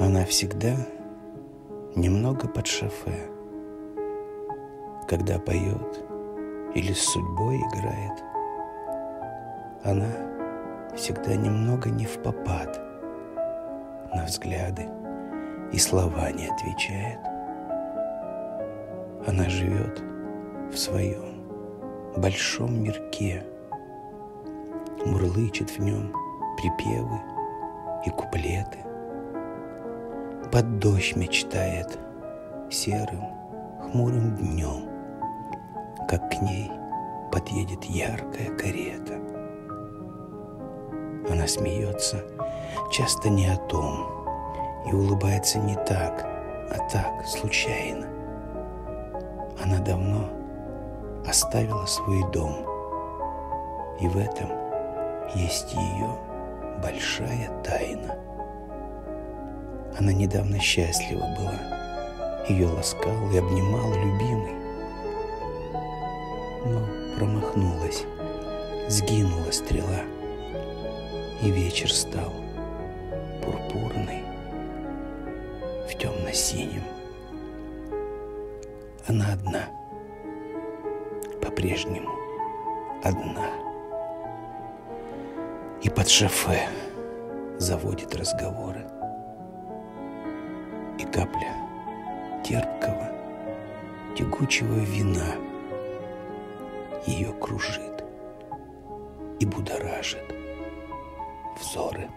Она всегда немного под шофе, когда поет или с судьбой играет. Она всегда немного не в попад, на взгляды и слова не отвечает. Она живет в своем большом мирке, мурлычет в нем припевы и куплеты. Под дождь мечтает серым, хмурым днем, как к ней подъедет яркая карета. Она смеется часто не о том и улыбается не так, а так, случайно. Она давно оставила свой дом, и в этом есть ее большая тайна. Она недавно счастлива была, ее ласкал и обнимал любимый, но промахнулась, сгинула стрела, и вечер стал пурпурный в темно-синем. Она одна, по-прежнему одна. И под шофе заводит разговоры. Капля терпкого, тягучего вина ее кружит и будоражит взоры.